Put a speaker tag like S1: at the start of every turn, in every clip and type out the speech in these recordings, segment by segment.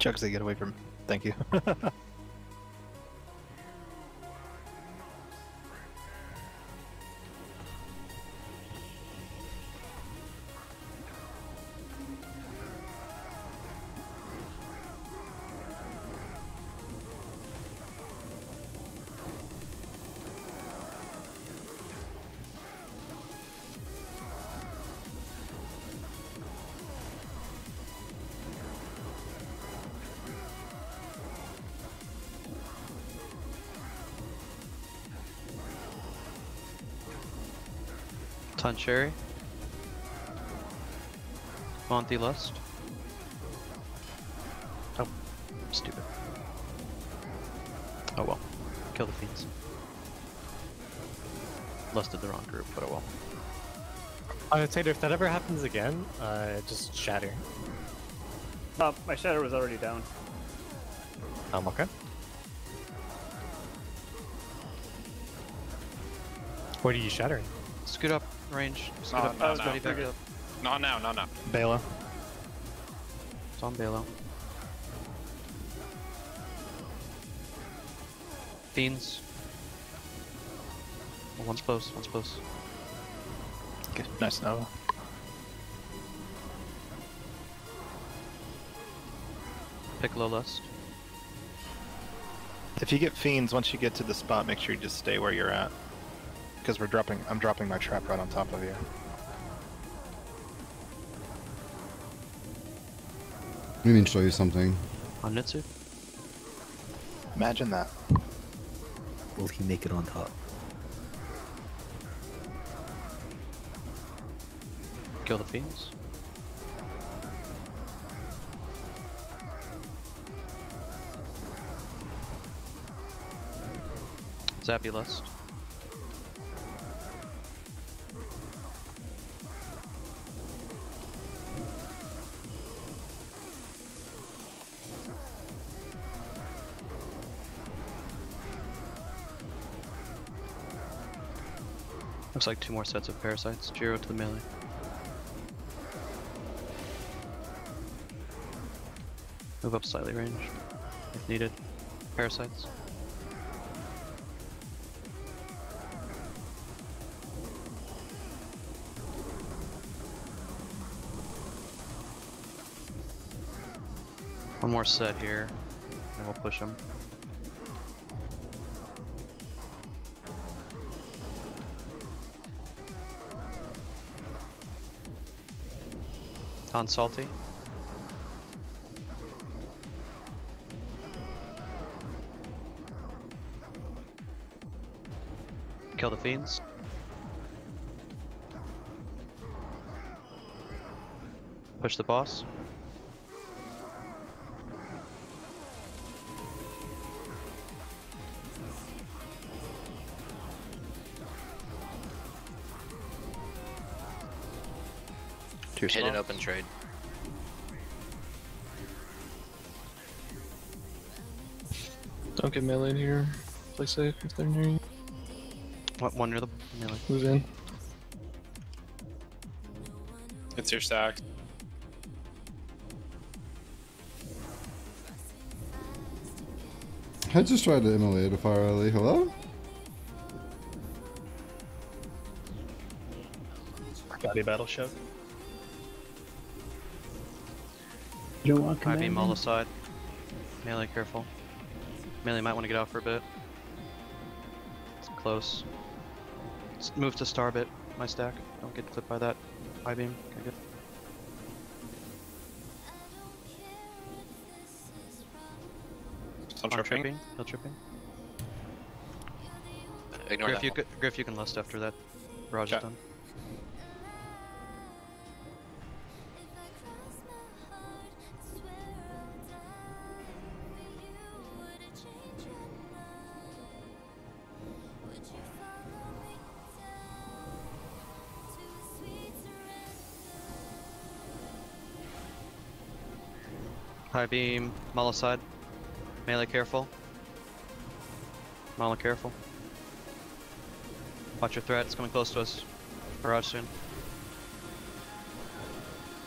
S1: Chugsy, get away from. Thank you.
S2: Ton Cherry. Monty Lust. Oh, stupid. Oh well. Kill the fiends. LUST Lusted the wrong group, but oh well.
S3: I Uh, Tater, if that ever happens again, uh, just shatter.
S4: Uh, my shatter was already down.
S3: Um, okay. Where do you shatter?
S2: Scoot up, range. Scoot oh,
S5: No,
S2: up,
S5: no,
S2: Scotty,
S5: no.
S2: back up.
S5: Not now, not now.
S1: Bela.
S2: It's on Balo. Fiends. Oh, one's close, one's close.
S1: Okay, nice Nova.
S2: Piccolo Lust.
S1: If you get fiends, once you get to the spot, make sure you just stay where you're at. Because we're dropping, I'm dropping my trap right on top of you.
S6: Let me show you something.
S2: On Nitsu.
S1: Imagine that.
S7: Will he make it on top?
S2: Kill the fiends. Zappy Lust. Looks like two more sets of parasites. Jiro to the melee. Move up slightly range, if needed. Parasites. One more set here, and we'll push them. On salty. Kill the fiends. Push the boss.
S1: Two
S8: Hit an
S1: spots.
S8: open trade.
S9: Don't get melee here. Play safe if they're near you.
S2: One, one near the melee.
S9: Who's in?
S5: It's your stack.
S6: I just tried to immolate a fire alley. Hello?
S3: Body battle show.
S2: High beam all the side. Melee careful. Melee might want to get out for a bit. It's close. S- move to starbit, my stack. Don't get clipped by that. High beam. Okay, good.
S5: I'm tripping.
S2: tripping. Hill tripping.
S8: Ignore
S2: Griff,
S8: that.
S2: you could, Griff, you can lust after that. Barrage is
S5: Okay.
S2: done. High beam, Mala side. Melee careful. Mala careful. Watch your threat, it's coming close to us. Barrage soon.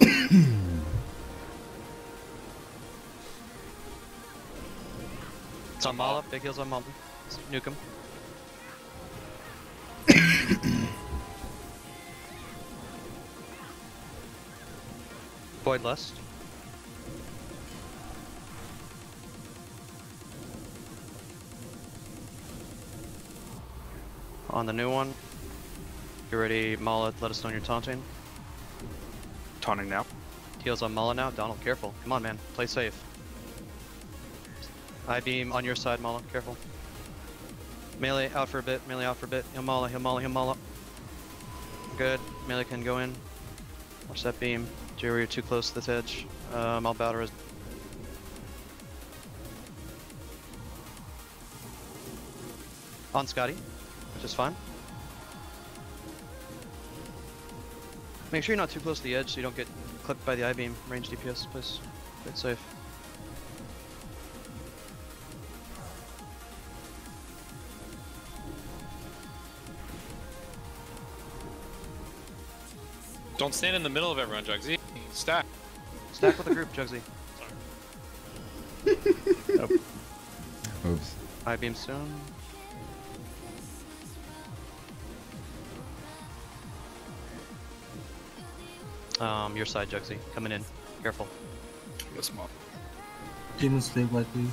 S2: It's on Mala. Big heals on Mala. Let's nuke him. Void Lust. On the new one. You ready, Mala? Let us know when you're taunting.
S5: Taunting now.
S2: Heals on Mala now. Donald, careful. Come on, man. Play safe. eye beam on your side, Mala. Careful. Melee out for a bit. Melee out for a bit. He'll Mala. He'll Mala. He'll Mala. Good. Melee can go in. Watch that beam. Jerry, you're too close to this edge. Um, I'll battle res- On Scotty, which is fine. Make sure you're not too close to the edge so you don't get clipped by the eye beam. Range DPS, please. Play safe.
S5: Don't stand in the middle of everyone, Jugsy. Stack.
S2: Stack with the group, Jugsy.
S6: Oops.
S2: Eye beam soon. Um, your side, Jugsy. Coming in. Careful.
S5: Yes, mom.
S7: Demon Slave likely.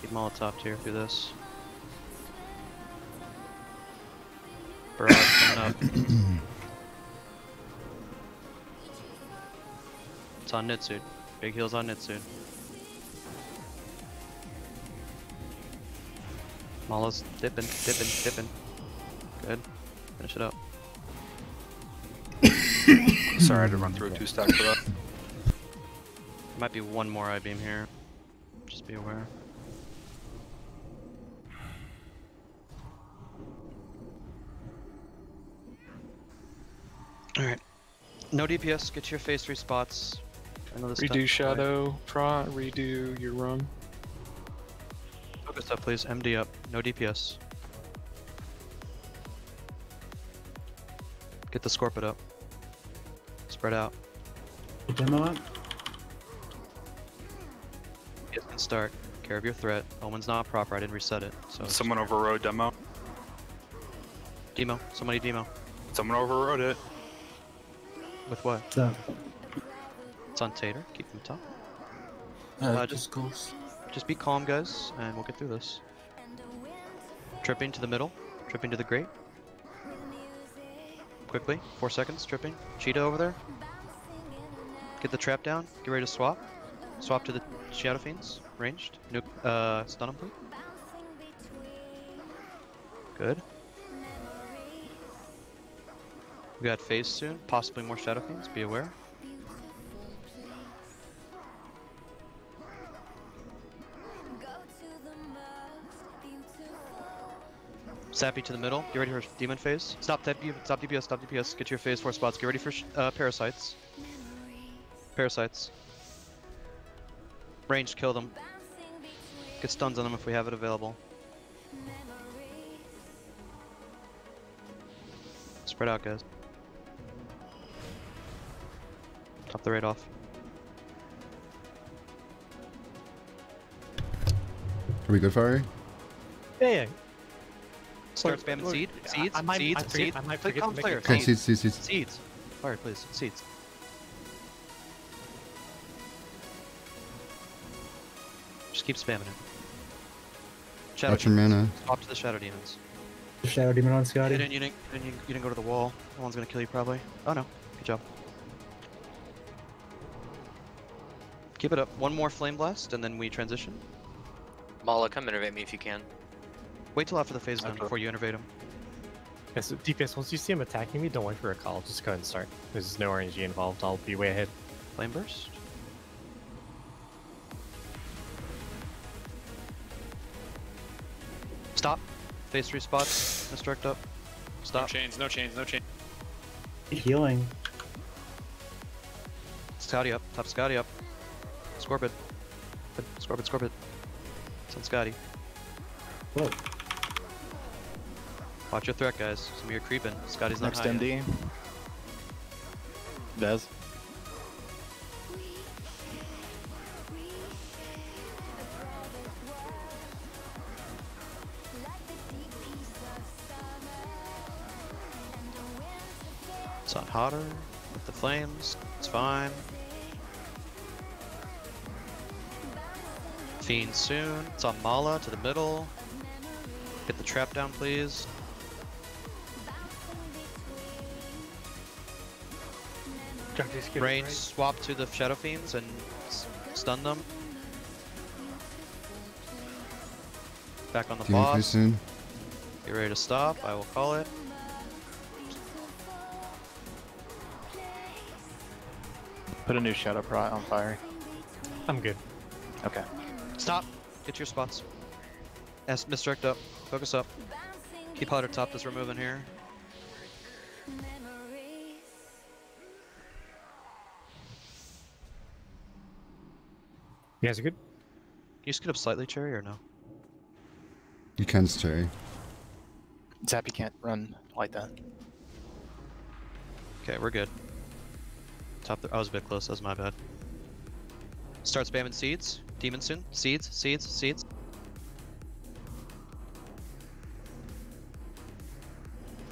S2: Keep them all top tier through this. Barrage coming up. it's on Nitsude. Big heals on Nitsude. Mala's dipping, dipping, dipping. Good. Finish it up.
S5: Sorry, I had to run through a two stack for that.
S2: Might be one more eye beam here. Just be aware. Alright. No DPS, get to your phase three spots. I know this
S9: Redo shadow, trot, redo your run.
S2: Focus up, please. MD up. No DPS. Get the Scorpid up. Spread out.
S7: Demo up.
S2: Yes, and start. Care of your threat. Omen's not proper. I didn't reset it. So
S5: Someone overrode demo.
S2: demo. Somebody demo.
S5: Someone overrode it.
S2: With what?
S7: What's up?
S2: It's on Tater. Keep them top.
S7: Uh,
S2: Uh,
S7: just goes.
S2: Just be calm, guys, and we'll get through this. Tripping to the middle. Tripping to the grate. Quickly. Four seconds. Tripping. Cheetah over there. Get the trap down. Get ready to swap. Swap to the Shadow Fiends. Ranged. Nuke. Uh, stun 'em, please. Good. We got phase soon. Possibly more Shadow Fiends. Be aware. Sappy to the middle. Get ready for demon phase. Stop that. Stop DPS. Stop DPS. Get your phase four spots. Get ready for sh- uh, parasites. Parasites. Range, Kill them. Get stuns on them if we have it available. Spread out, guys. Top the raid off.
S6: Are we good, Fiery?
S3: Yeah, yeah.
S2: Start spamming
S3: look,
S2: seed.
S3: I-
S2: Seeds.
S3: I might-
S2: seeds.
S3: I forget-
S2: seeds.
S3: I might
S2: Click
S3: forget
S2: on
S3: to make
S2: player.
S6: Okay,
S2: Seeds.
S6: seeds, seeds, seeds.
S2: Seeds. Fire, please. Seeds. Just keep spamming it. Shadow
S6: Watch your
S2: demons.
S6: mana.
S2: Swap to the shadow demons.
S7: Shadow Demon on
S2: You
S7: Scotty.
S2: didn't, you, didn't, you, didn't, you didn't go to the wall. No one's gonna kill you probably. Oh no. Good job. Keep it up. One more flame blast and then we transition.
S8: Mala, come innervate me if you can.
S2: Wait till after the phase done before you innervate him.
S3: Yeah, so DPS, once you see him attacking me, don't wait for a call. Just go ahead and start. There's no RNG involved. I'll be way ahead.
S2: Flame burst. Stop. Phase three spots. Misdirect up.
S5: No
S2: Stop.
S5: chains, no chains, no chains.
S7: Healing.
S2: Scotty up. Top Scotty up. Scorpid. Good. Scorpid, Scorpid. It's on Scotty.
S7: Whoa.
S2: Watch your threat, guys. Some here creeping. Scotty's
S1: Next
S2: Next
S1: MD. Dez.
S2: It's not hotter with the flames. It's fine. Fiend soon. It's on Mala to the middle. Get the trap down, please. Range swap to the Shadow Fiends and s- stun them. Back on the
S6: Demon
S2: boss.
S6: soon.
S2: Get ready to stop. I will call it.
S1: Put a new Shadow Prot on fire.
S3: I'm good.
S1: Okay.
S2: Stop. Get your spots. S misdirect up. Focus up. Keep Hutter top as we're moving here.
S3: You guys are good?
S2: Can you scoot up slightly, Cherry, or no?
S6: You can cherry.
S1: Zappy can't run like that.
S2: Okay, we're good. Top. Th I was a bit close. That was my bad. Start spamming seeds. Demon soon. Seeds. Seeds. Seeds.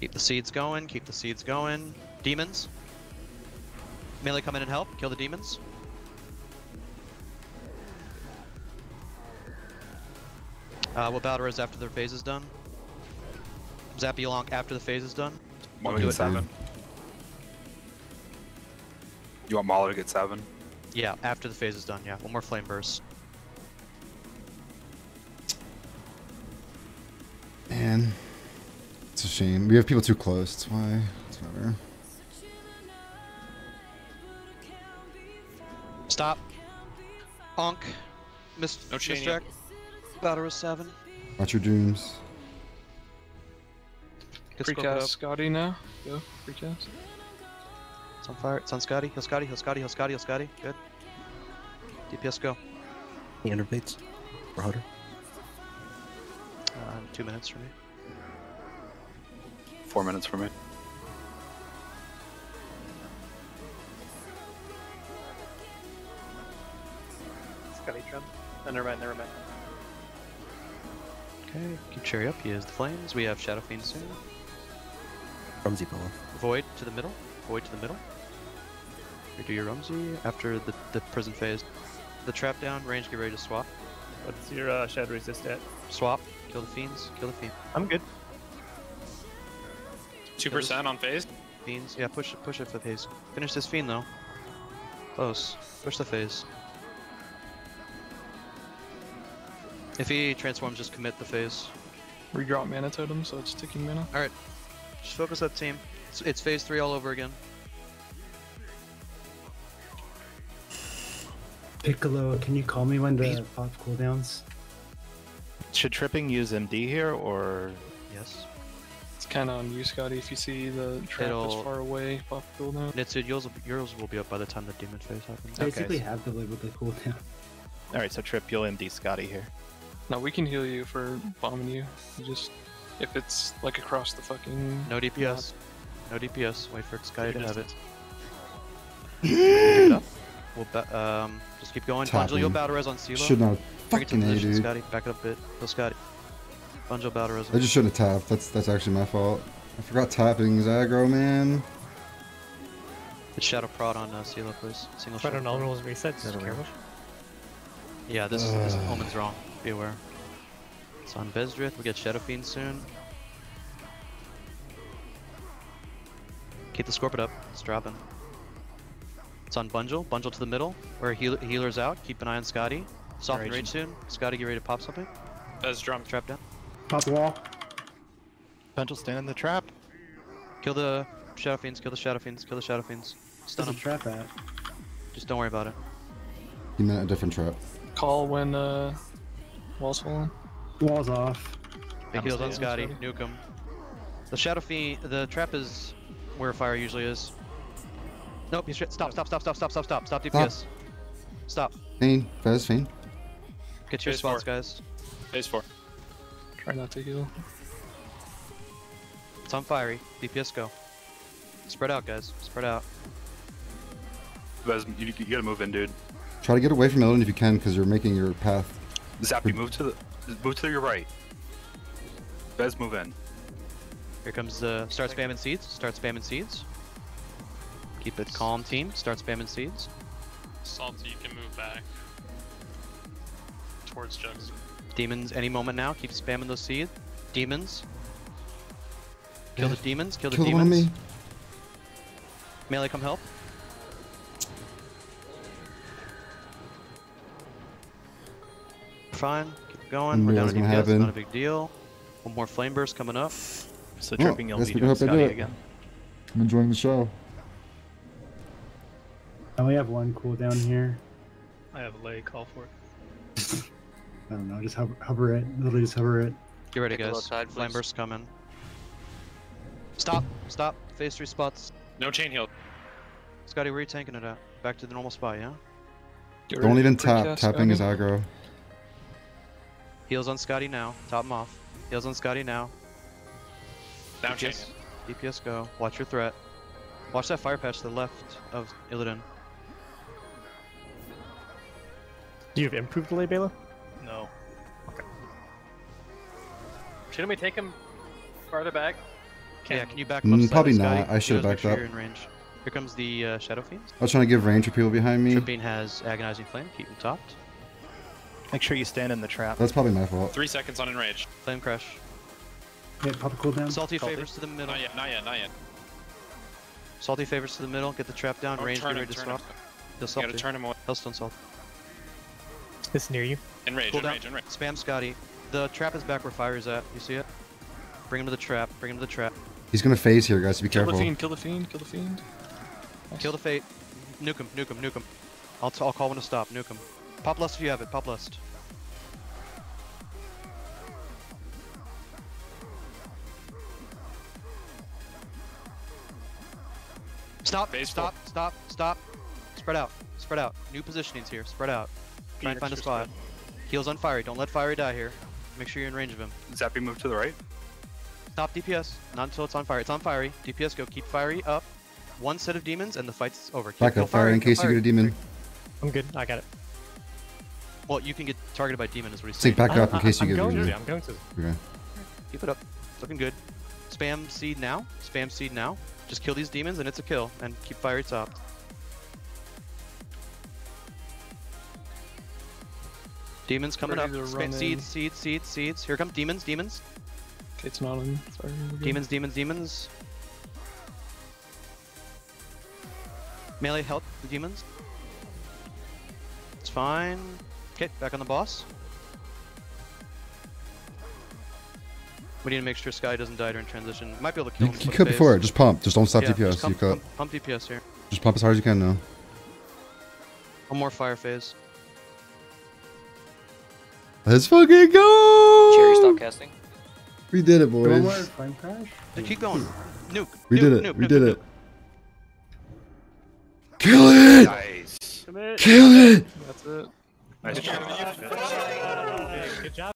S2: Keep the seeds going. Keep the seeds going. Demons. Melee come in and help. Kill the demons. Uh, we'll battle res after their phase is done. Zap you along after the phase is done.
S5: Want
S6: Do it.
S5: get seven? You want Mala to get seven?
S2: Yeah, after the phase is done. Yeah, one more flame burst.
S6: Man. It's a shame. We have people too close. That's why. It's better.
S2: Stop. Onk. Miss.
S5: No chain yet.
S2: Jack. Battle res seven.
S6: Watch your dreams.
S2: Good scope
S9: Precast. Scotty now. Go. Precast.
S2: It's on fire. It's on Scotty. Heal Scotty. Heal Scotty. Heal Scotty. Heal Scotty. Good. DPS go.
S10: The underblades for Hutter.
S2: Uh, two minutes for me.
S5: Four minutes for me.
S4: Scotty Trim. Oh, never mind, never mind.
S2: Okay. Keep Cherry up. He is the flames. We have Shadow Fiend soon.
S10: Rumsey Paul.
S2: Void to the middle. Void to the middle. You do your Rumsey after the, the prison phase. The trap down. Range. Get ready to swap.
S4: What's your uh, shadow resist at?
S2: Swap. Kill the fiends. Kill the fiend.
S4: I'm good.
S5: Two percent on phase.
S2: Fiends. Yeah. Push. it. Push it for the phase. Finish this fiend though. Close. Push the phase. If he transforms, just commit the phase.
S9: Redrop mana totem, so it's ticking mana.
S2: Alright. Just focus that team. It's, it's phase 3 all over again.
S7: Piccolo, can you call me when the pop cooldowns?
S1: Should tripping use MD here or
S2: Yes.
S9: It's kind of on you, Scotty. If you see the trap
S2: It'll-
S9: that's far away, pop cooldown.
S2: Nitsu, yours, will- yours will be up by the time the demon phase happens.
S7: I basically
S1: so-
S7: have to live with the cooldown.
S1: all right? So trip, you'll MD Scotty here.
S9: No, we can heal you for bombing you. You just if it's like across the fucking.
S2: No DPS. No DPS. Wait for Sky to have it. it. We'll um, just keep going.
S6: Tapping.
S2: Bungel, you'll battle res on Silo.
S6: Should not have
S2: Bring it to
S6: fucking A,
S2: position,
S6: dude.
S2: Scotty. Back it up a bit. Kill Scotty. Bungel battle res.
S6: I just shouldn't have tapped. That's that's actually my fault. I forgot tapping is aggro, man.
S2: Hit Shadow Prot on uh, Silo, please. Single
S3: Shadow
S2: Shadow Prot.
S3: Nominals reset. Just
S2: That'll
S3: careful.
S2: Yeah, this, this omen's wrong. Be aware. It's on Bezdrith. We get Shadow Fiend soon. Keep the Scorpid up. It's dropping. It's on Bungel. Bungel to the middle. Where heal healer's out. Keep an eye on Scotty. Soften
S1: Raging.
S2: rage soon. Scotty, get ready to pop something.
S5: As drum.
S2: Trap down.
S7: Pop the wall.
S1: Pendle stand in the trap.
S2: Kill the Shadow Fiends. Kill the Shadow Fiends. Kill the Shadow Fiends. Stun
S7: Where's
S2: them.
S7: trap at?
S2: Just don't worry about it.
S6: He meant a different trap.
S9: Call when uh, walls falling.
S7: Wall's off.
S2: Big heals on
S9: Scotty.
S2: Scotty. Nuke him. The Shadow Fiend. The trap is where fire usually is. Nope. He's stop. Stop. Stop. Stop. Stop. Stop. Stop. Stop. DPS. Stop.
S6: Fein, Fez, Fein.
S2: Get your
S5: Phase
S2: spots,
S5: four.
S2: guys.
S5: Phase four.
S9: Try not to heal.
S2: It's on fiery. DPS go. Spread out, guys. Spread out.
S5: Vez, you, you gotta move in, dude.
S6: Try to get away from Illidan if you can, because you're making your path.
S5: Zappy, move to the move to your right. Bez, move in.
S2: Here comes the start spamming seeds. Start spamming seeds. Keep it calm, team. Start spamming seeds.
S9: Salty, you can move back towards Jugs.
S2: Demons, any moment now. Keep spamming those seeds. Demons. Kill the demons. Kill the
S6: Kill the one on
S2: demons.
S6: me.
S2: Melee, come help. Fine. Keep going. We're
S6: knew
S2: down
S6: that
S2: to
S6: was gonna
S2: DPS.
S6: happen.
S2: Not a big deal. One more flame burst coming up.
S1: So
S6: Oh,
S1: tripping, you'll
S6: guess
S1: be
S6: we
S1: doing
S6: hope I do
S1: Scotty
S6: it.
S1: again.
S6: I'm enjoying the show.
S7: I only have one cooldown here.
S4: I have a lay call for it.
S7: I don't know. Just hover, hover it. Literally just hover it.
S2: Get ready,
S8: Piccolo
S2: guys.
S8: side,
S2: Flame burst coming. Stop. Stop. Phase three spots.
S5: No chain heal.
S2: Scotty, where are you tanking it at? Back to the normal spot, yeah?
S9: Get
S6: Don't even tap. Tapping is aggro.
S2: Heals on Scotty now. Top him off. Heals on Scotty now.
S5: Down chain.
S2: DPS, DPS go. Watch your threat. Watch that fire patch to the left of Illidan.
S3: Do you have improved delay, Bela?
S4: No. Shouldn't we take him farther back?
S2: yeah, can you back up?
S6: Mm,
S2: slightly,
S6: probably
S2: Scotty?
S6: not. I should've backed
S2: sure
S6: up.
S2: In range. Here comes the uh, Shadow Fiends.
S6: I was trying to give range for people behind me.
S2: Tripbean has Agonizing Flame. Keep him topped.
S1: Make sure you stand in the trap.
S6: That's probably my fault.
S5: Three seconds on enrage.
S2: Flame Crush.
S7: Yeah, pop a cooldown.
S2: Salty,
S1: Salty.
S2: favors to the middle.
S5: Not yet, not yet, not yet.
S2: Salty favors to the middle. Get the trap down.
S5: Oh,
S2: range.
S5: turn
S2: Get
S5: him,
S2: ready to
S5: turn him.
S2: swap. Heal
S5: You gotta turn him away.
S2: Hellstone Salt.
S3: It's near you.
S5: Enrage,
S2: Cool down.
S5: enrage, enrage.
S2: Spam Scotty. The trap is back where fire is at. You see it? Bring him to the trap. Bring him to the trap.
S6: He's gonna phase here, guys. So be
S9: Kill
S6: careful.
S9: the fiend, kill the fiend, kill the fiend.
S2: Kill the fate. Nuke him. Nuke him. Nuke him. I'll, t- I'll call when to stop. Nuke him. Pop lust if you have it. Pop lust. Stop.
S5: Phase
S2: stop. Stop. Stop. Spread out. Spread out. New positionings here. Spread out. Try and find a
S4: Extra
S2: spot. Heals on Fiery. Don't let Fiery die here. Make sure you're in range of him.
S5: Zappy move to the right.
S2: Stop DPS. Not until it's on fire. It's on Fiery. DPS go. Keep Fiery up. One set of demons and the fight's over. Keep
S6: Back
S2: kill
S6: up fire in
S2: kill
S6: case you get a demon.
S3: I'm good. I got it.
S2: Well, you can get targeted by demon is what he's
S6: Sync
S2: saying.
S6: back up in
S3: I-
S6: case you
S3: I'm
S6: get a
S3: going
S6: demon.
S3: to. I'm going to.
S6: Okay.
S2: Keep it up. It's looking good. Spam seed now. Spam seed now. Just kill these demons and it's a kill. And keep fiery topped. Demons coming up.
S9: to
S2: Spam
S9: run
S2: seeds, seeds, seeds, seeds. Here come demons, demons,
S9: it's not on fire.
S2: demons, demons, demons. Melee help the demons. It's fine. Okay, back on the boss. We need to make sure Sky doesn't die during transition. Might be able to kill
S6: You,
S2: him.
S6: you could before. Just pump. Just don't stop
S2: Yeah,
S6: DPS.
S2: just pump,
S6: you cut.
S2: pump, pump DPS here.
S6: Just pump as hard as you can now.
S2: One more fire phase.
S6: Let's fucking go!
S8: Cherry, stop casting.
S6: We did it,
S7: One more
S6: boys.
S7: flame crash.
S2: Then keep going. Nuke.
S6: We
S2: nuke,
S6: did it.
S2: Nuke,
S6: We
S2: nuke,
S6: did
S2: nuke,
S6: it.